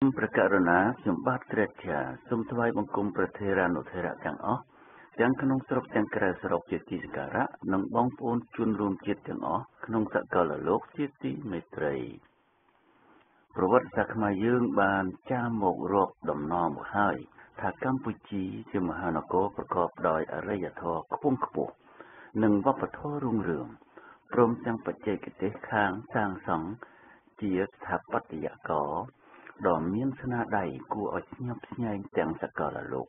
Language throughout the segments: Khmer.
ព្រះករុណាខ្ញុំបាទគ្រាជាសូមថ្វាយបង្គំព្រះថេរានុថេរៈទាំងអស់ទាំងក្នុងស្រុកទាំងក្រៅស្រុកជាទីសក្ការៈនិងបងប្អូនជនរួមជាតិទាំងអស់ក្នុងសកលលោកជាទីមេត្រីប្រវត្តិសាស្ត្រខ្មែរយើងបានចារមករាប់ដំណំមកហើយថាកម្ពុជាជាមហានគរប្រកបដោយអរិយធម៌ខ្ពង់ខ្ពស់និងវប្បធម៌រុងរឿងព្រមទាំងបច្ចេកទេសខាងសាងសង់ជាស្ថាបត្យករ ដ៏មានស្នាដៃគួរឲ្យស្ញប់ស្ញែងទាំងសកលលោក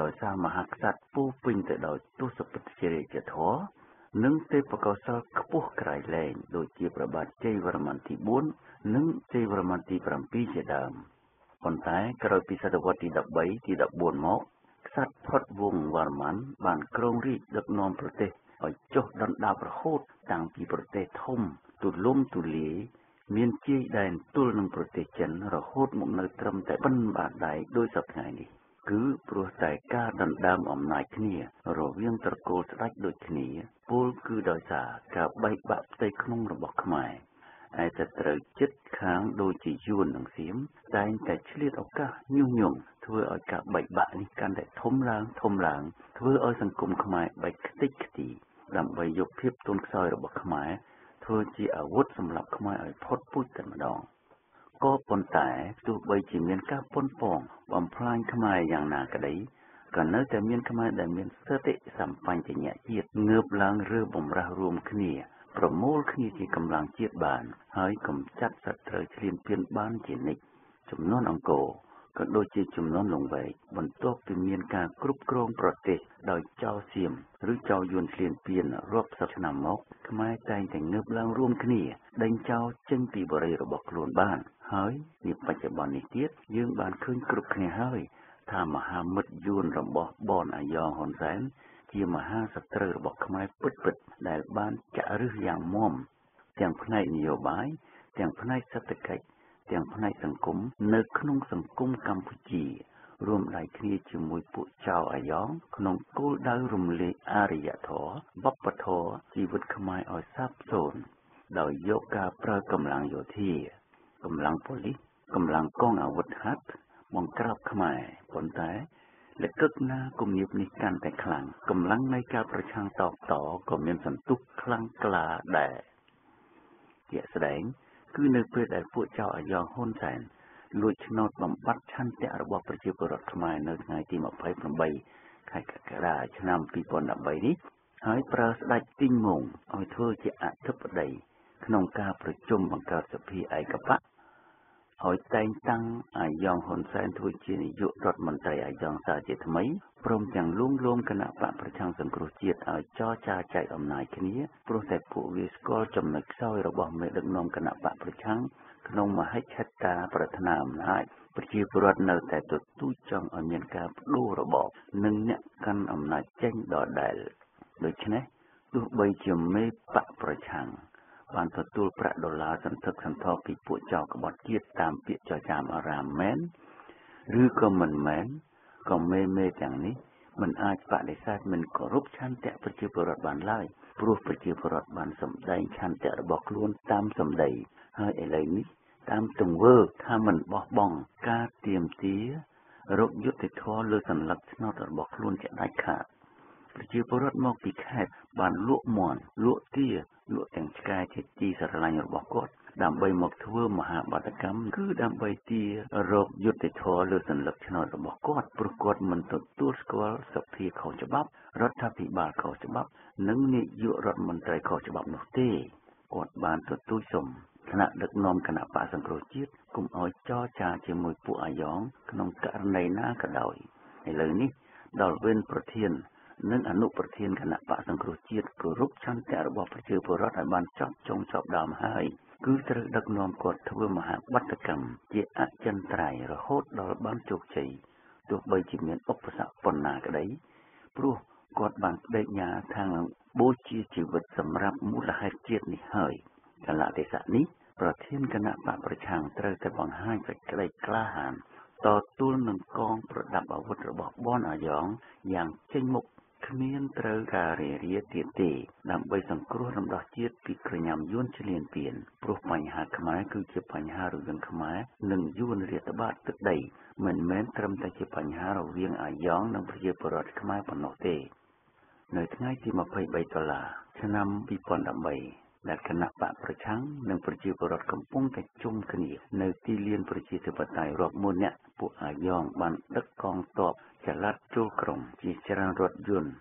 ដោយសារមហាក្សត្រពោពេញទៅដោយទស្សពិតជារាជធម៌និងទេពកោសល្យខ្ពស់ក្រៃលែងដូចជាព្រះបាទជ័យវរ្ម័នទី4និងជ័យវរ្ម័នទី7ជាដើមប៉ុន្តែក្រោយពីសតវត្សទី13ទី14មកក្សត្រផុតវង្សវរ្ម័នបានគ្រងរាជដឹកនាំប្រទេសឲ្យចុះដណ្ដើមរហូតតាំងពីប្រទេសធំទូលំទូលាយ មានជាយដែនទល់នឹងប្រទេសចិនរហូតមកនៅត្រឹមតែបិណ្ឌបាតដៃដោយសប្តាហ៍នេះគឺព្រោះតែការដណ្ដើមអំណាចគ្នា រវាងត្រកូលស្ដេចដូចគ្នាពលគឺដោយសារការបែកបាក់ផ្ទៃក្នុងរបស់ខ្មែរឯតែត្រូវចិត្តខាងដូចជាយួននិងសៀមតែងតែឆ្លៀតឱកាសញុះញង់ធ្វើឲ្យការបែកបាក់នេះកាន់តែធំឡើងធំឡើង ធ្វើឲ្យសង្គមខ្មែរបែកខ្ទេចខ្ទីដើម្បីយកភាពទន់ខ្សោយរបស់ខ្មែរ ធ្វើជាអាវុធសម្រាប់ខ្មែរឲ្យផុតពូជតែម្ដងក៏ប៉ុន្តែទោះបីជាមានការប៉ុនប៉ងបំផ្លាញខ្មែរយ៉ាងណាក្តីក៏នៅតែមានខ្មែរដែលមានសតិសម្បញ្ញៈជាតិងើបឡើងឬបំរាស់រួមគ្នាប្រមូលគ្នាជាកម្លាំងជាតិបាន ហើយកំចាត់សត្រូវឈ្លានពានបានជានិច្ចចំនួនអង្គរ ក៏ដូចជាចំនួនលង្វែកបន្ទាប់ពីមានការគ្រប់គ្រងប្រទេសដោយចៅសៀមឬចៅយួនឈ្លានពានរាប់សិបឆ្នាំមកខ្មែរតែងតែងើបឡើងរួមគ្នាដេញចោលចេញពីបរិយារបស់ខ្លួនបាន ហើយនាបច្ចុប្បន្ននេះទៀតយើងបានឃើញគ្រប់គ្នាហើយថាមហាមិត្តយួនរបស់បនអាយ៉ងហ៊ុនសែនជាមហាសត្រូវរបស់ខ្មែរពិតពិតដែលបានចាក់ឫសយ៉ាងមុំទាំងផ្នែកនយោបាយទាំងផ្នែកសេដ្ឋកិច្ច ទាំងផ្នែកសង្គមនៅក្នុងសង្គមកម្ពុជារួមដៃគ្នាជាមួយពួកចៅអាយ៉ងក្នុងគោលដៅរំលែកអរិយធម៌វប្បធម៌ជីវិតខ្មែរឲ្យសាបសូន្យដោយយកការប្រើកម្លាំងយោធា កម្លាំងប៉ូលីសកម្លាំងកងអាវុធហត្ថបង្ក្រាបខ្មែរប៉ុន្តែលកឹកណាគំនាបនេះកាន់តែខ្លាំងកម្លាំងនៃការប្រឆាំងតបតក៏មានសន្ទុះខ្លាំងក្លាដែរជាក់ស្ដែង គឺនៅពេលដែលពួកចៅអាយ៉ងហ៊ុនសែនលួចឆ្នោតបំបត្តិឆន្ទៈរបស់ប្រជាពលរដ្ឋខ្មែរនៅថ្ងៃទី28ខែកក្កដាឆ្នាំ2013នេះហើយប្រើស្ដេចទីងងឲ្យធ្វើជាអធិបតីក្នុងការប្រជុំបង្កើតសភាឯកបៈ ឲ្យតែងតាំងអាយ៉ងហ៊ុនសែនធ្វើជានាយករដ្ឋមន្ត្រីអាយ៉ងសាជាថ្មីព្រមទាំងលួងលោមគណៈបកប្រឆាំងសង្គ្រោះជាតិឲ្យចរចាចែកអំណាចគ្នាព្រោះតែពួកវាស្គាល់ចំណុចខ្សោយរបស់មេដឹកនាំគណៈបកប្រឆាំងក្នុងមហិច្ឆតាប្រាថ្នាអំណាចប្រជាពលរដ្ឋនៅតែទទូចចង់ឲ្យមានការបដូររបបនិងអ្នកកាន់អំណាចចេញដដែលដូច្នេះទោះបីជាមេបកប្រឆាំង បានទទួលប្រាក់ដុល្លារសន្ធឹកសន្ធាប់ពីពួកចៅក្បត់ជាតិតាមពាក្យចចាមអារាមមែនឬក៏មិនមែនក៏មេមេទាំងនេះមិនអាចបដិសេធមិនគោរពឆន្ទៈប្រជាពលរដ្ឋបានឡើយព្រោះប្រជាពលរដ្ឋបានសម្ដែងឆន្ទៈរបស់ខ្លួនតាមសម្ដី ហើយឥឡូវនេះតាមទង្វើថាមិនបោះបង់ការទៀមទារោគយុទ្ធធម៌លើសញ្ញាឆ្នោតរបស់ខ្លួនជាដាច់ខាត ប្រជាពលរដ្ឋមកពីខេត្តបានលក់មន់លក់ទាលក់ទាំងឆ្កែជាទីស្រឡាញ់របស់គាត់ដើម្បីមកធ្វើមហាបាតកម្មគឺដើម្បីទីរោគយុទ្ធធរលើសញ្ញាឆ្នោតរបស់គាត់ព្រោះគាត់មិនទទួលស្គាល់សភាខុសច្បាប់រដ្ឋាភិបាលខុសច្បាប់និងនាយករដ្ឋមន្ត្រីខុសច្បាប់នោះទេគាត់បានទទូចសុំគណៈដឹកនាំគណៈបកសង្គ្រោះជាតិគុំឲ្យចរចាជាមួយពួកអាយ៉ងក្នុងករណីណាក៏ដោយឥឡូវនេះដល់វេនប្រធាន និងអនុប្រធានគណៈបកសង្គ្រោះជាតិគោរពឆន្ទៈរបស់ប្រជាពលរដ្ឋឲ្យបានចប់ចុងចប់ដើមហើយគឺត្រូវដឹកនាំគាត់ធ្វើមហាបដកម្មជាអចិន្ត្រៃយ៍រហូតដល់បានជោគជ័យទោះបីជាមានឧបសគ្គប៉ុណ្ណាក្តីព្រោះគាត់បានបដិញ្ញាថានឹងបូជាជីវិតសម្រាប់មូលហេតុជាតិនេះហើយកលៈទេសៈនេះប្រធានគណៈបកប្រឆាំងត្រូវតែបង្ហាញសេចក្តីក្លាហានតទល់នឹងកងប្រដាប់អាវុធរបស់បនអាយ៉ងយ៉ាងចេញមុខ គ្មានត្រូវការរារាទៀតទេ ដើម្បីសង្គ្រោះរំដោះជាតិពីក្រញាំយួនឈ្លានពានព្រោះបញ្ហាខ្មែរគឺជាបញ្ហារវាងខ្មែរនិងយួនរាតត្បាតទឹកដី មិនមែនត្រឹមតែជាបញ្ហារវាងអាយ៉ងនិងប្រជាពលរដ្ឋខ្មែរប៉ុណ្ណោះទេ នៅថ្ងៃទី23ដុល្លារឆ្នាំ2013 ដែលគណៈបកប្រឆាំងនិងប្រជាពលរដ្ឋកំពុងតែជុំគ្នានៅទីលានប្រជាធិបតេយ្យរាប់ម៉ឺននាក់ពួកអាយ៉ងបានដឹកកងទ័ពចល័តចូលក្រុងជាច្រើនរថយន្ត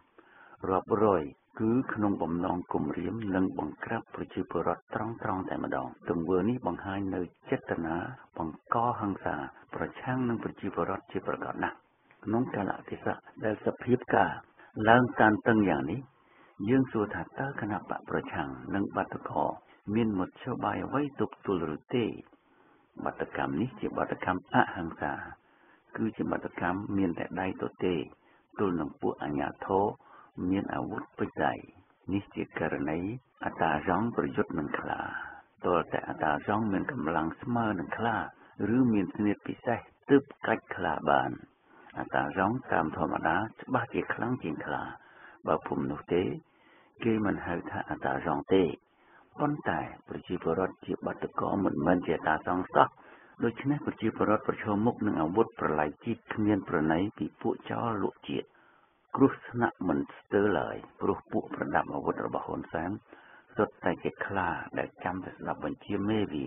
រាប់រយគឺក្នុងបំណងគំរាមនិងបង្ក្រាបប្រជាពលរដ្ឋត្រង់ត្រង់តែម្ដងទង្វើនេះបង្ហាញនៅចេតនាបង្កហិង្សាប្រឆាំងនឹងប្រជាពលរដ្ឋជាប្រកបណាស់ក្នុងកាលៈទេសៈដែលសភាពការឡើងតានតឹងយ៉ាងនេះ យើងសួរថាតើគណៈបកប្រឆាំងនិងបាតុករមានមធ្យោបាយអ្វីទប់ទល់ឬទេបាតកម្មនេះជាបាតកម្មអហិង្សាគឺជាបាតកម្មមានតែដៃទទេទល់នឹងពួកអញ្ញាធរមានអាវុធពេជ្រដៃនេះជាករណីអតារងប្រយុទ្ធនឹងខ្លាតើតែអតារងមានកម្លាំងស្មើនឹងខ្លា ឬមានស្នៀតពិសេសទើបកាច់ខ្លាបាន អតារងតាមធម្មតាច្បាស់ជាខ្លាំងជាងខ្លា បើពុំនោះទេ គេមិនហៅថាអតារងទេប៉ុន្តែប្រជាពលរដ្ឋជាបាតុករមិនមែនជាតាសងសោះដូច្នេះប្រជាពលរដ្ឋប្រឈមមុខនឹងអាវុធប្រឡាយជាតិគ្មានប្រណីពីពួកចោរលក់ជាតិគ្រោះថ្នាក់មិនស្ទើរឡើយព្រោះពួកប្រដាប់អាវុធរបស់ហ៊ុនសែនសុទ្ធតែជាខ្លាដែលចាំតែស្ដាប់បញ្ជាមេវា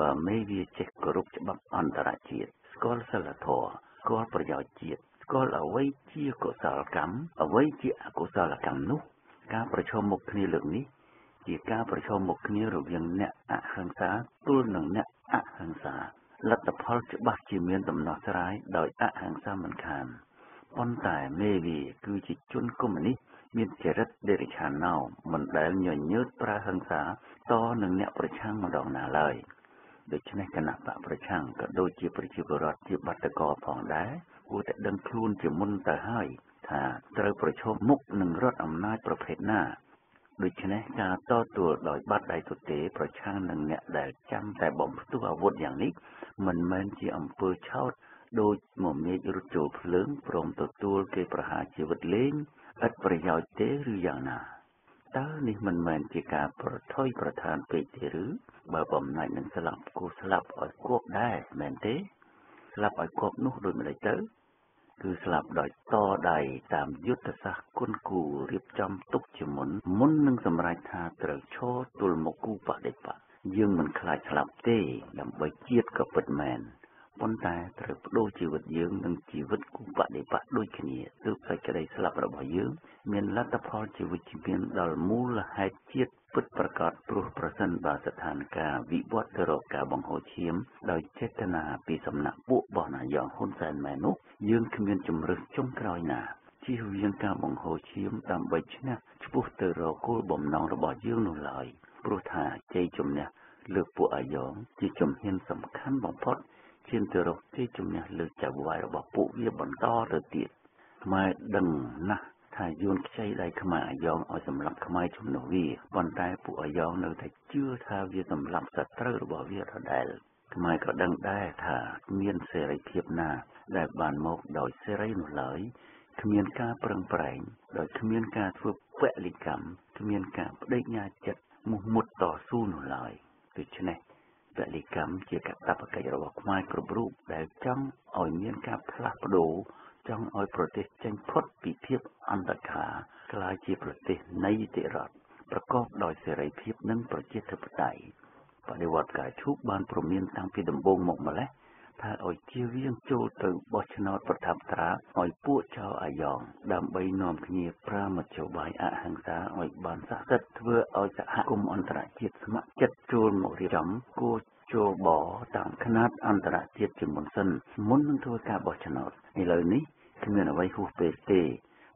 បើមេវាចេះគោរពច្បាប់អន្តរជាតិស្គាល់សិលធម៌ស្គាល់ប្រយោជន៍ជាតិ ស្គាល់អ្វីជាកុសលកម្មអ្វីជាអកុសលកម្មនោះ ការប្រឈមមុខគ្នាលើកនេះជាការប្រឈមមុខគ្នារវាងអ្នកអហិង្សាទល់នឹងអ្នកអហិង្សាលទ្ធផលច្បាស់ជាមានដំណោះស្រាយដោយអហិង្សាមិនខានប៉ុន្តែមេវាគឺជាជនកុម្មុយនីសមានចរិតដេរិឆានណោមិនដែលញញើតប្រើហិង្សាតនឹងអ្នកប្រឆាំងម្ដងណាឡើយដូច្នេះគណៈបកប្រឆាំងក៏ដូចជាប្រជាពលរដ្ឋជាបាតកោផងដែរ គួរតែដឹងខ្លួនជាមុនទៅហើយថាត្រូវប្រឈមមុខនឹងរដ្ឋអំណាចប្រភេទណាដូច្នេះការតទួលដោយបាត់ដៃទទេប្រឆាំងនឹងអ្នកដែលចាំតែបំផ្ទុះអាវុធយ៉ាងនេះមិនមែនជាអំពើឆោតដូចមមេករត់ចូលភ្លើងព្រមទទួលគេប្រហារជីវិតលេងឥតប្រយោជន៍ទេឬយ៉ាងណាតើនេះមិនមែនជាការប្រថុយប្រឋានពេកទេឬបើបំណាច់នឹងស្លាប់គូស្លាប់ឲ្យគប់ដែរមែនទេ ស្លាប់ឲ្យគប់នោះដូចម្ដេចទៅ គឺស្លាប់ដោយតដៃតាមយុទ្ធសាស្ត្រគុនគូរៀបចំទុកជាមុនមុននឹងសម្រេចថាត្រូវឈរទល់មុខគូបដិបត្តិយើងមិនខ្លាចស្លាប់ទេដើម្បីជាតិក៏ពិតមែន ប៉ុន្តែត្រូវបដូរជីវិតយើងនិងជីវិតគូបដិបត្តិដូចគ្នាទើបសេចក្តីស្លាប់របស់យើង មានលទ្ធផលជីវិតជីវៀនដល់មូលហេតុជាតិពិតប្រាកដព្រោះប្រសិនបើស្ថានភាពវិវត្តទៅរកការបង្ហូរឈាមដោយចេតនាពីសំណាក់ពួកបោះណាយ៉ងហ៊ុនសែនមែននោះយើងគ្មានជំរឿសចុងក្រោយណាជៀសវាងការបង្ហូរឈាមដើម្បីឈ្នះឆ្ពោះទៅរកគោលបំណងរបស់យើងនោះឡើយព្រោះថាជ័យជំនះលើពួកអាយ៉ងជាជំហានសំខាន់បំផុត ឈានទៅរកជ័យជំនះលើចៅវាយរបស់ពួកវាបន្តទៅទៀតខ្មែរដឹងណាស់ថាយួនខ្ចីដៃខ្មែរអាយ៉ងឲ្យសម្លាប់ខ្មែរជំនួសវាប៉ុន្តែពួកអាយ៉ងនៅតែជឿថាវាសម្លាប់សត្រូវរបស់វាដដែលខ្មែរក៏ដឹងដែរថាមានសេរីភាពណាដែលបានមកដោយសេរីនោះឡើយគ្មានការប្រឹងប្រែងដោយគ្មានការធ្វើពលិកម្មគ្មានការបដិញ្ញាចិត្តមុះមុតតស៊ូនោះឡើយដូច្នេះ ពលិកម្មជាកាតព្វកិច្ចរបស់ខ្មែរគ្រប់រូបដែលចង់ឲ្យមានការផ្លាស់ប្ដូរចង់ឲ្យប្រទេសចេញផុតពីភាពអន្តរការក្លាយជាប្រទេសនៃនីតិរដ្ឋប្រកបដោយសេរីភាពនិងប្រជាធិបតេយ្យបដិវត្តការឈូកបានព្រមានតាំងពីដំបូងមកម្លេះ ថាឲ្យជៀសវាងចូលទៅបោះឆ្នោតប្រថាប់ត្រាឲ្យពួកចៅអាយ៉ងដើម្បីនាំគ្នាប្រើមធ្យោបាយអហិង្សាឲ្យបានស័ក្តិសិទ្ធិធ្វើឲ្យសហគមន៍អន្តរជាតិស្ម័គ្រចិត្តចូលមករៀបចំគោលចូលបតាមຂະຫນាតអន្តរជាតិជាមុនសិនមុននឹងធ្វើការបោះឆ្នោតឥឡូវនេះគ្មានអ្វីហួសពេលទេ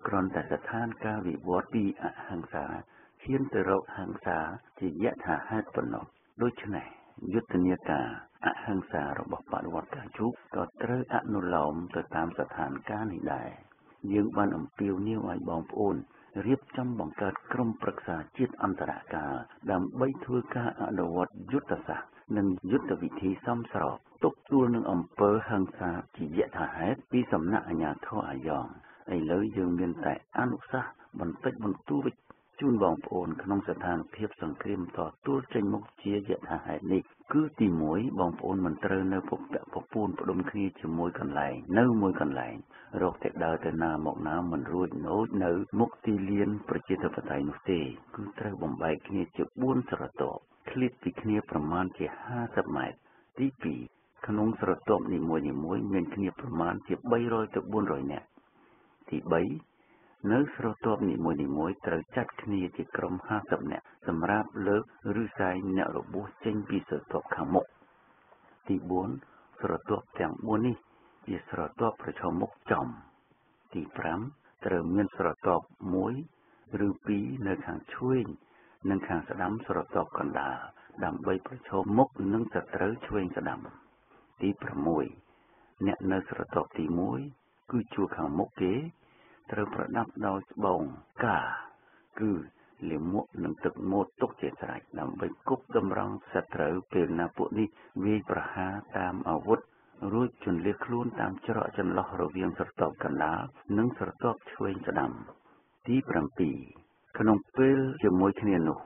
គ្រាន់តែស្ថានភាពវិវត្តពីអហិង្សាឈានទៅរកហិង្សាជាយថាហេតុប៉ុណ្ណោះដូច្នេះ យុទ្ធនាការអហិង្សារបស់បដិវត្តការជូកក៏ត្រូវអនុលោមទៅតាមស្ថានភាពនេះដែរយើងបានអំពាវនាវឲ្យបងប្អូនរៀបចំបង្កើតក្រុមប្រឹក្សាជាតិអន្តរកាលដើម្បីធ្វើការអនុវត្តយុទ្ធសាស្ត្រនិងយុទ្ធវិធីសមស្របទប់ទួលនឹងអំពើហិង្សាជាយថាហេតុពីសំណាក់អាជ្ញាធរអាយ៉ងឥឡូវយើងមានតែអនុសាសន៍បន្តិចបន្តួច ជូនបងប្អូនក្នុងស្ថានភាពសង្គ្រាមតទួលចេញមុខជាយថាហេតុនេះគឺទី1បងប្អូនមិនត្រូវនៅពពកពពូនផ្ដុំគ្នាជាមួយកន្លែងនៅមួយកន្លែងរកតែដើរទៅណាមកណាមិនរួចណូចនៅមុខទីលានប្រជាធិបតេយ្យនោះទេគឺត្រូវបំបែកគ្នាជា4ស្រទាប់ឃ្លាតពីគ្នាប្រមាណជា50ម៉ែត្រទី2ក្នុងស្រទាប់នីមួយៗមានគ្នាប្រមាណជា300ទៅ400នាក់ទី3 នៅស្រទាប់នីមួយៗត្រូវចាត់គ្នាជាក្រុម50នាក់សម្រាប់លើកឬសែងអ្នករបួសចេញពីស្រទាប់ខាងមុខទី4ស្រទាប់ទាំង4នេះ ជាស្រទាប់ប្រឈមមុខចំ ទី5ត្រូវមានស្រទាប់1ឬ2នៅខាងឆ្វេងនិងខាងស្ដាំស្រទាប់កណ្ដាលដើម្បីប្រឈមមុខនឹងសត្រូវឆ្វេងស្ដាំ ទី6អ្នកនៅស្រទាប់ទី1គឺជួរខាងមុខគេ ត្រូវប្រដាប់ដោយស្បូងកាគឺលាមកនឹងទឹកមត់ទុកជាស្រេចដើម្បីគប់តម្រង់សត្រូវពេលណាពួកនេះវាយប្រហារតាមអាវុធរួចជន្លៀសខ្លួនតាមច្រកចន្លោះរវាងស្រទាប់កណ្ដាលនិងស្រទាប់ឆ្វេងស្ដាំ ទី7ក្នុងពេលជាមួយគ្នានោះ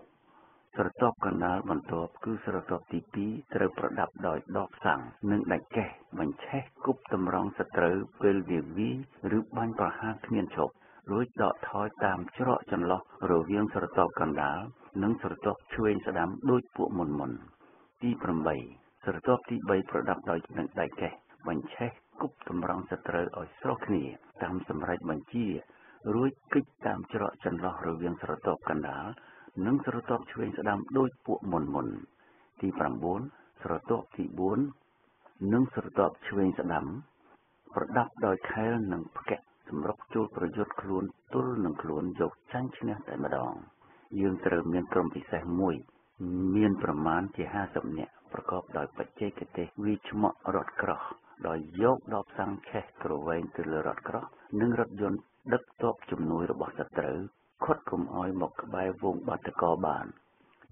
ស្រទាប់កណ្ដាលបន្ទាប់គឺស្រទាប់ទី2ត្រូវប្រដាប់ដោយដបសាំងនិងដាច់កេះបញ្ឆេះគប់តម្រង់សត្រូវពេលវាវីឬបាញ់ប្រហារគ្មានឈប់រួចដកថយតាមច្រកចន្លោះរវាងស្រទាប់កណ្ដាលនិងស្រទាប់ឆ្វេងស្ដាំដូចពួកមុនមុនទី8ស្រទាប់ទី3ប្រដាប់ដោយនឹងដាច់កេះបញ្ឆេះគប់តម្រង់សត្រូវឲ្យស្រុះគ្នាតាមសម្រេចបញ្ជារួចគិចតាមច្រកចន្លោះរវាងស្រទាប់កណ្ដាល និងស្រទាប់ឆ្វេងស្ដាំដូចពួកមុនមុន ទី9ស្រទាប់ទី4និងស្រទាប់ឆ្វេងស្ដាំ ប្រដាប់ដោយខែលនិងផ្កាក់សម្រុកចូលប្រយុទ្ធខ្លួនទល់នឹងខ្លួនយកចាញ់ឈ្នះតែម្ដង យើងត្រូវមានក្រុមពិសេសមួយមានប្រមាណជា50នាក់ប្រកបដោយបច្ចេកទេសវិឆ្មក់រត់ក្រោះដោយយកដបសាំងឆេះក្រវែងទៅលើរថក្រោះនិងរថយន្តដឹកទ័ពជំនួយរបស់សត្រូវខត់កុំឲ្យមកក្បែរ វងបាតកោបាន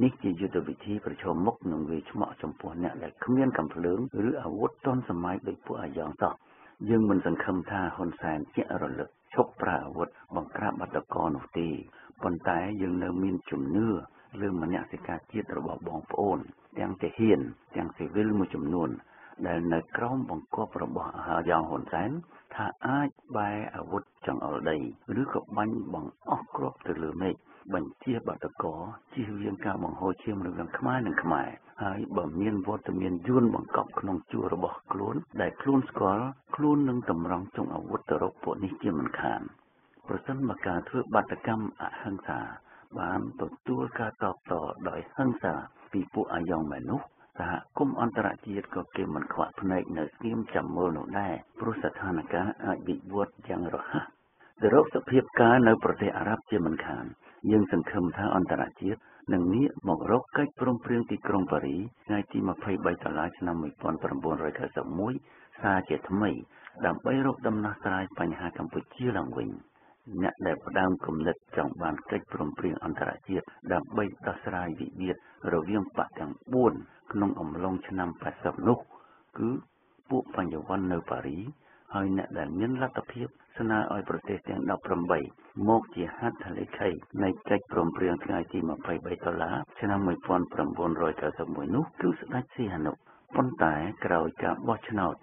នេះជាយុទ្ធវិធីប្រឈមមុខនឹងវាឆ្មក់ចំពោះអ្នកដែលគ្មានកំភ្លើងឬអាវុធទាន់សម័យដូចពួកអាយ៉ងសោះយើងមិនសង្ឃឹមថាហ៊ុនសែនជារលឹកឈប់ប្រើអាវុធបង្ក្រាបបាតកោនោះទេប៉ុន្តែយើងនៅមានជំនឿលើមនសិការជាតិរបស់បងប្អូន ទាំងទាហាន ទាំងស៊ីវិលមួយចំនួន ដែលនៅក្រោមបង្គាប់របស់អាយ៉ងហ៊ុនសែនថាអាចបែរអាវុធចង្អុលដី ឬក៏បាញ់បង្អស់គ្រាប់ទៅលើមេឃ បញ្ជាបាតកោជៀសវាងការបង្ហូរឈាមរវាងខ្មែរនិងខ្មែរហើយបើមានវត្តមានយួនបង្កប់ក្នុងជួររបស់ខ្លួនដែលខ្លួនស្គាល់ខ្លួននឹងតម្រង់ចុងអាវុធទៅរកពួកនេះជាមិនខានប្រសិនបើការធ្វើបាតកម្មអហិង្សាបានទទួលការតបតដោយហិង្សាពីពួកអាយ៉ងមែននោះសហគមន៍អន្តរជាតិក៏គេមិនខ្វាក់ភ្នែកនៅស្ងៀមចាំមើលនោះដែរព្រោះស្ថានភាពអាចវិវត្តយ៉ាងរហ័សទៅរកសភាពការនៅប្រទេសអារ៉ាប់ជាមិនខាន យើងសង្ឃឹមថាអន្តរជាតិនឹងងាកមករកកិច្ចព្រមព្រៀងទីក្រុងប៉ារីថ្ងៃទី23ដុល្លារឆ្នាំ1991សារជាថ្មី ដើម្បីរកដំណោះស្រាយបញ្ហាកម្ពុជាឡើងវិញ។អ្នកដែលផ្ដើមគំនិតចង់បានកិច្ចព្រមព្រៀងអន្តរជាតិដើម្បីដោះស្រាយវិវាទរវាងបកទាំង4ក្នុងអំឡុងឆ្នាំ80នោះគឺពួកបញ្ញវន្តនៅប៉ារី ហើយអ្នកដែលមានលទ្ធភាព ស្នើឲ្យប្រទេសទាំង18មកជាហត្ថលេខីនៃកិច្ចព្រមព្រៀងថ្ងៃទី23ដុល្លារឆ្នាំ1991នោះគឺស្ដេចសីហនុប៉ុន្តែក្រោយការបោះឆ្នោត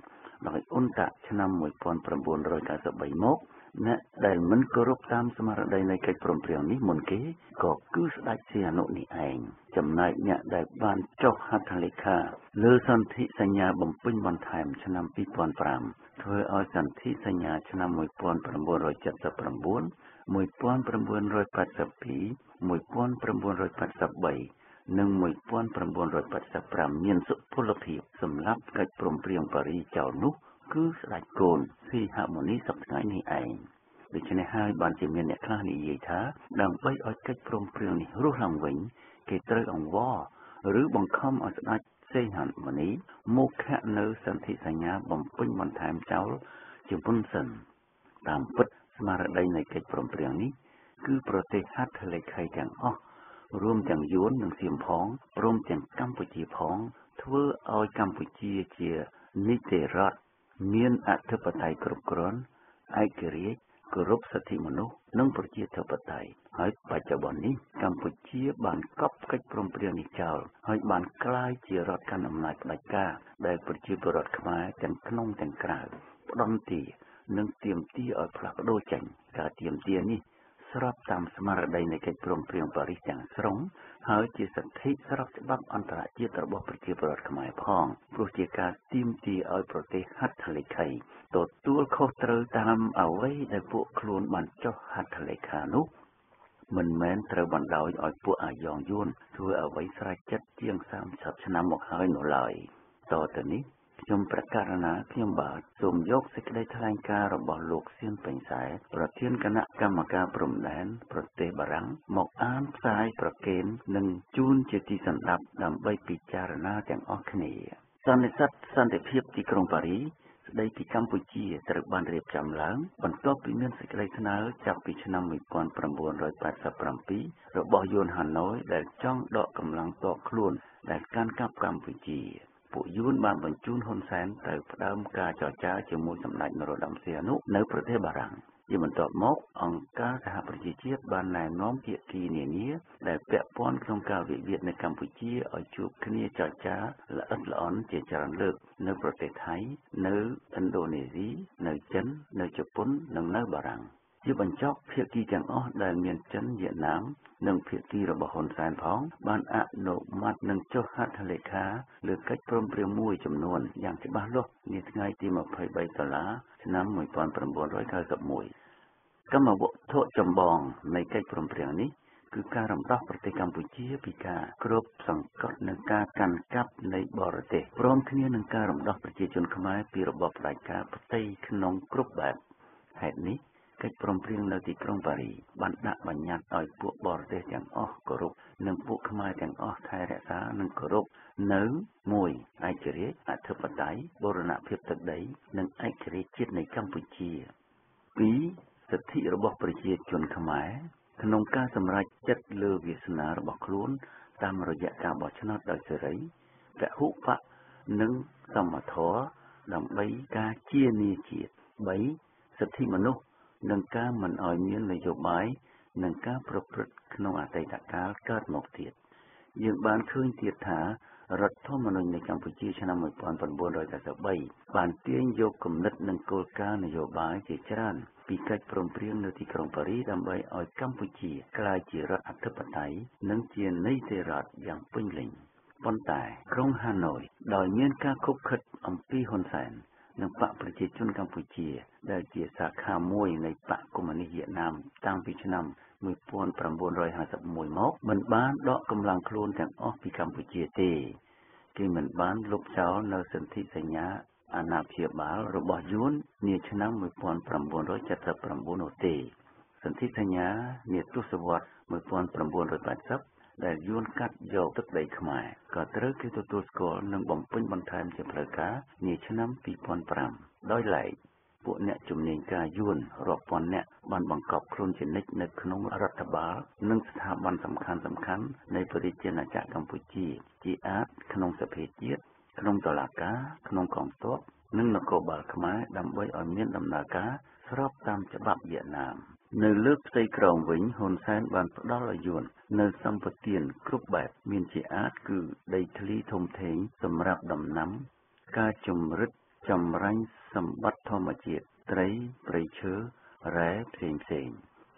ដោយអ៊ុនតាឆ្នាំ1993មកអ្នកដែលមិនគោរពតាមស្មារតីនៃកិច្ចព្រមព្រៀងនេះមុនគេក៏គឺស្ដេចសីហនុនេះឯងចំណែកអ្នកដែលបានចុះហត្ថលេខាលើសន្ធិសញ្ញាបំពេញបន្ថែមឆ្នាំ2005 ធ្វើឲ្យសន្ធិសញ្ញាឆ្នាំ1979 1982 1983និង1985មានសុពលភាពសម្រាប់កិច្ចព្រមព្រៀងប៉ារីចោលនោះ គឺស្ដេចកូនស៊ីហមុនីសប្តាហ៍នេះឯងដូច្នេះហើយបានជាមានអ្នកខ្លះនិយាយថាដើម្បីឲ្យកិច្ចព្រមព្រៀងនេះរស់ឡើងវិញ គេត្រូវអង្វរឬបង្ខំឲ្យស្ដេច សេហមុនីមកខៈនៅសន្ធិសញ្ញាបំពេញបន្ថែមចោលជាមុនសិនតាមពិតស្មារតីនៃកិច្ចព្រមព្រៀងនេះគឺប្រទេសហត្ថលេខីទាំងអស់រួមទាំងយួននិងសៀមផងព្រមទាំងកម្ពុជាផង ធ្វើឲ្យកម្ពុជាជានីតិរដ្ឋមានអធិបតេយ្យគ្រប់គ្រាន់ឯករាជ្យ គោរពសិទ្ធិមនុស្សនិងប្រជាធិបតេយ្យហើយបច្ចុប្បន្ននេះកម្ពុជាបានកប់កិច្ចព្រមព្រៀងនេះចោលហើយបានក្លាយជារដ្ឋកាន់អំណាចផ្ដាច់ការដែលប្រជាពលរដ្ឋខ្មែរទាំងក្នុងទាំងក្រៅផ្ដន់ទានិងទាមទារឲ្យផ្លាស់ប្ដូរចេញការទាមទារនេះ ស្របតាមស្មារតីនៃកិច្ចព្រមព្រៀងប៉ារីសទាំងស្រុងហើយជាសិទ្ធិស្របច្បាប់អន្តរជាតិរបស់ប្រជាពលរដ្ឋខ្មែរផងព្រោះជាការទាមទារឲ្យប្រទេសហត្ថលេខីទទួលខុសត្រូវតាមអ្វីដែលពួកខ្លួនបានចុះហត្ថលេខានោះមិនមែនត្រូវបណ្ដោយឲ្យពួកអាយ៉ងយួនធ្វើអ្វីស្រេចចិត្តជាង30ឆ្នាំមកហើយនោះឡើយតទៅនេះ ខ្ញុំប្រកាសណាខ្ញុំបាទសូមយកសេចក្តីថ្លែងការណ៍របស់លោកសៀនពេញសែប្រធានគណៈកម្មការព្រំដែនប្រទេសបារាំងមកអានផ្សាយប្រកេននិងជូនជាទីសន្តាប់ដើម្បីពិចារណាទាំងអស់គ្នាសន្និសីទសន្តិភាពទីក្រុងប៉ារីស្ដីពីកម្ពុជាត្រូវបានរៀបចំឡើងបន្ទាប់ពីមានសេចក្តីស្នើចាប់ពីឆ្នាំ1987របស់យួនហាណូយដែលចង់ដកកម្លាំងទ័ពខ្លួនដែលកាន់កាប់កម្ពុជា ពួកយួនបានបញ្ជូនហ៊ុនសែនទៅផ្ដើមការចរចាជាមួយសម្ដេចនរោត្តមសីហនុនៅប្រទេសបារាំងជាបន្ទាប់មកអង្គការសហប្រជាជាតិបានណែនាំភាគីនានាដែលពាក់ព័ន្ធក្នុងការវិវាទនៅកម្ពុជាឲ្យជួបគ្នាចរចាល្អិតល្អន់ជាច្រើនលើកនៅប្រទេសថៃ នៅឥណ្ឌូនេស៊ីនៅចិន នៅជប៉ុននិងនៅបារាំង ជាបញ្ចប់ភាគីទាំងអស់ដែលមានចិនវៀតណាមនិងភាគីរបស់ហ៊ុនសែនផងបានអនុម័តនិងចុះហត្ថលេខាលើកិច្ចព្រមព្រៀងមួយចំនួនយ៉ាងច្បាស់លាស់នាថ្ងៃទី23ដុល្លារឆ្នាំ1991កម្មវត្ថុចម្បងនៃកិច្ចព្រមព្រៀងនេះគឺការរំដោះប្រទេសកម្ពុជាពីការគ្របសង្កត់និងការកាន់កាប់នៃបរទេសព្រមគ្នានឹងការរំដោះប្រជាជនខ្មែរពីរបបផ្ដាច់ការផ្ទៃក្នុងគ្រប់បែបហេតុនេះ កិច្ចព្រមព្រៀងនៅទីក្រុងប៉ារីបានដាក់បញ្ញត្តិឲ្យពួកបរទេសទាំងអស់គោរពនិងពួកខ្មែរទាំងអស់ថែរក្សានិងគោរពនៅ1ឯករាជ្យអធិបតេយ្យបូរណភាពទឹកដី និងឯករាជ្យជាតិនៃកម្ពុជា2សិទ្ធិរបស់ប្រជាជនខ្មែរក្នុងការសម្រេចចិត្តលើវាសនារបស់ខ្លួន តាមរយៈការបោះឆ្នោតដោយសេរីពហុបកនិងសមធម៌ដើម្បីការជានីជាតិ3សិទ្ធិមនុស្ស និងការមិនឲ្យមាននយោបាយនិងការប្រព្រឹត្តក្នុងអតីតកាលកើតមកទៀតយើងបានឃើញទៀតថារដ្ឋធម្មនុញ្ញនៃកម្ពុជាឆ្នាំ1993បានទាញយកគំនិតនិងគោលការណ៍នយោបាយជាច្រើនពីកិច្ចព្រមព្រៀងនៅទីក្រុងប៉ារីដើម្បីឲ្យកម្ពុជាក្លាយជារដ្ឋអធិបតេយ្យនិងជានៃទេរដ្ឋយ៉ាងពេញលេញប៉ុន្តែក្រុងហាណូយដោយមានការខុបខិតអំពីហ៊ុនសែន និងបកប្រជាជនកម្ពុជា ដែលជាសាខាមួយនៃបកកុម្មុយនីសវៀតណាមតាំងពីឆ្នាំ1951មកមិនបានដកកម្លាំងខ្លួនទាំងអស់ពីកម្ពុជាទេគេមិនបានលុបចោលនៅសន្ធិសញ្ញាអាណាព្យាបាលរបស់យួននាឆ្នាំ1979នោះទេសន្ធិសញ្ញានាទសវត្ស1980 ដែលយួនកាត់យកទឹកដីខ្មែរក៏ត្រូវគេទទួលស្គាល់និងបំពេញបន្ថែមជាផ្លូវការនាឆ្នាំ2005ដោយឡែកពួកអ្នកជំនាញការយួនរាប់ពាន់អ្នកបានបង្កប់ខ្លួនជានិច្ចនៅក្នុងរដ្ឋបាលនិងស្ថាប័នសំខាន់សំខាន់នៃប្រជាណាចក្រកម្ពុជា ជាអាចក្នុងសភាជាតិក្នុងតុលាការក្នុងកងទ័ពនិងនគរបាលខ្មែរដើម្បីឲ្យមានដំណើរការ ស្របតាមច្បាប់វៀតណាមនៅលើផ្ទៃក្រោមវិញហ៊ុនសែនបានផ្ដល់ឲ្យយួននៅសម្បទានគ្រប់បែបមានជាអាចគឺដីធ្លីធំធេងសម្រាប់ដំណាំ ការជំរិតចម្រាញ់សម្បត្តិធម្មជាតិត្រីព្រៃឈើរ៉ែផ្សេងផ្សេង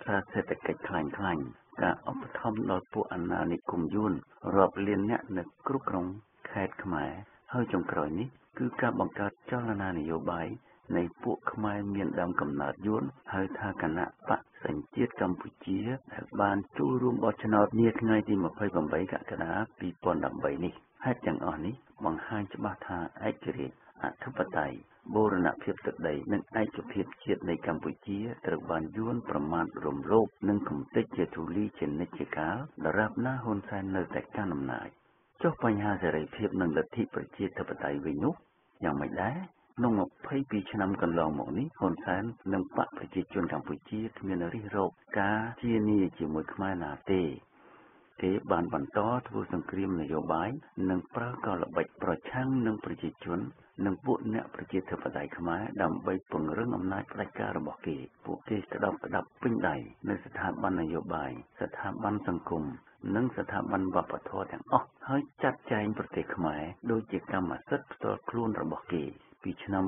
សារសេដ្ឋកិច្ចខ្លាំងខ្លាញ់ការឧបត្ថម្ភដល់ពួកអាណានិគមយួនរាប់លានអ្នកនៅគ្រប់គ្រងខេត្តខ្មែរហើយចុងក្រោយនេះគឺការបង្កើតចលនានយោបាយ នៃពួកខ្មែរមានដើមកំណើតយួនហៅថាគណៈបកសញ្ជាតិកម្ពុជាដែលបានចូលរួមបោះឆ្នោតនាថ្ងៃទី28កក្កដា2013នេះហេតុទាំងអស់នេះបង្ហាញច្បាស់ថាឯករាជ្យអធិបតេយ្យបូរណភាពទឹកដីនិងឯកភាពជាតិនៃកម្ពុជាត្រូវបានយួនប្រមាថរំលោភនិងកំទេចជាទូលីជានិច្ចកាលដរាបណាហ៊ុនសែននៅតែកាន់អំណាចចុះបញ្ហាសេរីភាពនិងលទ្ធិប្រជាធិបតេយ្យវិញនោះយ៉ាងម៉េចដែរ ក្នុង22ឆ្នាំកន្លងមកនេះហ៊ុនសែននិងបកប្រជាជនកម្ពុជាគ្មានរិះរោបការជានីជាមួយខ្មែរណាទេគេបានបន្តធ្វើសង្គ្រាមនយោបាយនិងប្រើកលល្បិចប្រឆាំងនឹងប្រជាជន និងពួកអ្នកប្រជាធិបតេយ្យខ្មែរដើម្បីពង្រឹងអំណាចផ្ដាច់ការរបស់គេ ពួកគេក្តាប់ក្តាប់ពេញដៃនៅស្ថាប័ននយោបាយស្ថាប័នសង្គមនិងស្ថាប័នវប្បធម៌ទាំងអស់ហើយចាត់ចែងប្រទេសខ្មែរ ដូចជាកម្មសិទ្ធិផ្ទាល់ខ្លួនរបស់គេ ពីឆ្នាំ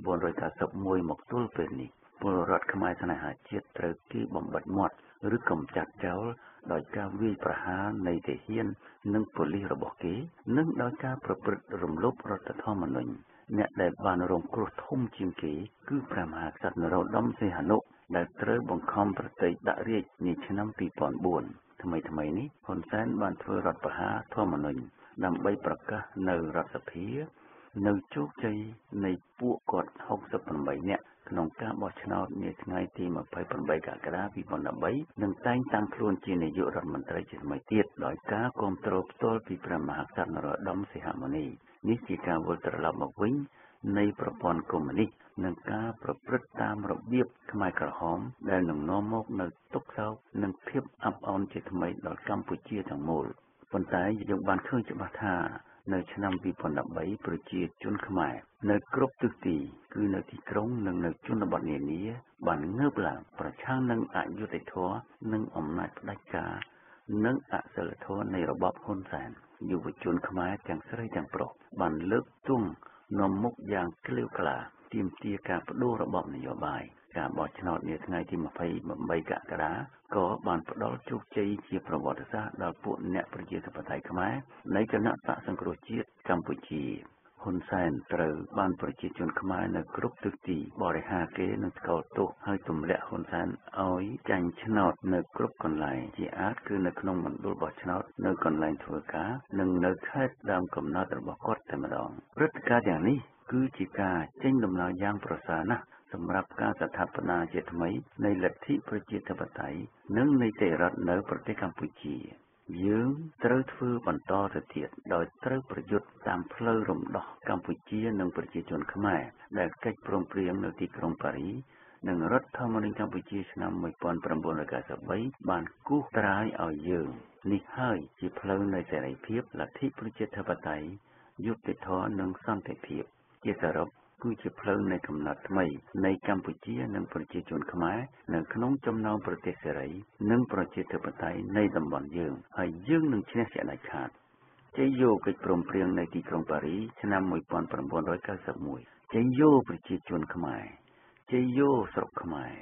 1991មកទល់ពេលនេះពលរដ្ឋខ្មែរស្នេហាជាតិត្រូវគេបំបិតមាត់ឬកំចាត់ចោលដោយការវាយប្រហារនៃទាហាន និងប៉ូលីសរបស់គេ និងដោយការប្រព្រឹត្តរំលោភរដ្ឋធម្មនុញ្ញអ្នកដែលបានរងគ្រោះធំជាងគេ គឺព្រះមហាក្សត្រនរោត្តមសីហនុដែលត្រូវបង្ខំប្រតិយដាក់រាជនាឆ្នាំ2004ថ្មីថ្មីនេះហ៊ុនសែនបានធ្វើរដ្ឋប្រហារធម្មនុញ្ញដើម្បីប្រកាសនៅរដ្ឋសភា នៅជោគជ័យនៃពួកគាត់68នាក់ក្នុងការបោះឆ្នោតនាថ្ងៃទី28កក្កដា2013និងតែងតាំងខ្លួនជានាយករដ្ឋមន្ត្រីជាថ្មីទៀតដោយការគ្រប់គ្រងផ្ទាល់ពីព្រះមហាក្សត្រនរោត្តមសីហមុនីនេះជាការវិលត្រឡប់មកវិញនៃប្រព័ន្ធកុម្មុយនីសនិងការប្រព្រឹត្តតាមរបៀបខ្មែរក្រហមដែលនឹងនាំមកនូវទុក្ខសោកនិងភាពអាប់អន់ជាថ្មីដល់កម្ពុជាទាំងមូលប៉ុន្តែយើងបានឃើញច្បាស់ថា នៅឆ្នាំ2013ប្រជាជនខ្មែរនៅគ្រប់ទិសទីគឺនៅទីក្រុងនិងនៅជនបទនានាបានងើបឡើងប្រឆាំងនឹងអយុត្តិធម៌និងអំណាចផ្ដាច់ការនិងអសិលធម៌នៃរបបហ៊ុនសែនយុវជនខ្មែរទាំងស្រីទាំងប្រុសបានលើកទង់នាំមុខយ៉ាងក្លៀវក្លាទាមទារការបដូររបបនយោបាយ ការបោះឆ្នោតនាថ្ងៃទី28កក្កដាក៏បានផ្ដល់ជោគជ័យជាប្រវត្តិសាស្ត្រដល់ពួកអ្នកប្រជាធិបតេយ្យខ្មែរនៃគណៈបកសង្គ្រោះជាតិកម្ពុជាហ៊ុនសែនត្រូវបានប្រជាជនខ្មែរនៅគ្រប់ទិសទីបរិហាគេនឹងស្គាល់ទោសហើយទម្លាក់ហ៊ុនសែនឲ្យចាញ់ឆ្នោតនៅគ្រប់កន្លែងជាអាចគឺនៅក្នុងមណ្ឌលបោះឆ្នោតនៅកន្លែងធ្វើការនិងនៅខេត្តដើមកំណើតរបស់គាត់តែម្ដងព្រឹត្តិការណ៍យ៉ាងនេះគឺជាការចេញដំណើរយ៉ាងប្រសើរណាស់ សម្រាប់ការស្ថាបនាជាថ្មីនៃលទ្ធិប្រជាធិបតេយ្យនិងនីតិរដ្ឋនៅប្រទេសកម្ពុជាយើងត្រូវធ្វើបន្តទៅទៀតដោយត្រូវប្រយុទ្ធតាមផ្លូវរំដោះកម្ពុជានិងប្រជាជនខ្មែរដែលកិច្ចព្រមព្រៀងនៅទីក្រុងប៉ារីនិងរដ្ឋធម្មនុញ្ញកម្ពុជាឆ្នាំ1993បានគូសត្រាយឲ្យយើងនេះហើយជាផ្លូវនៃសេរីភាពលទ្ធិប្រជាធិបតេយ្យយុត្តិធម៌និងសន្តិភាពជាសរុប គឺជាផ្លូវនៃកំណត់ថ្មីនៃកម្ពុជានិងប្រជាជនខ្មែរនៅក្នុងចំណោមប្រទេសសេរី និងប្រជាធិបតេយ្យនៃតំបន់យើងហើយយើងនឹងឈ្នះជាដាច់ខាតជ័យយោកិច្ចព្រមព្រៀងនៃទីក្រុងប៉ារីឆ្នាំ1991ជ័យយោប្រជាជនខ្មែរជ័យយោស្រុកខ្មែរ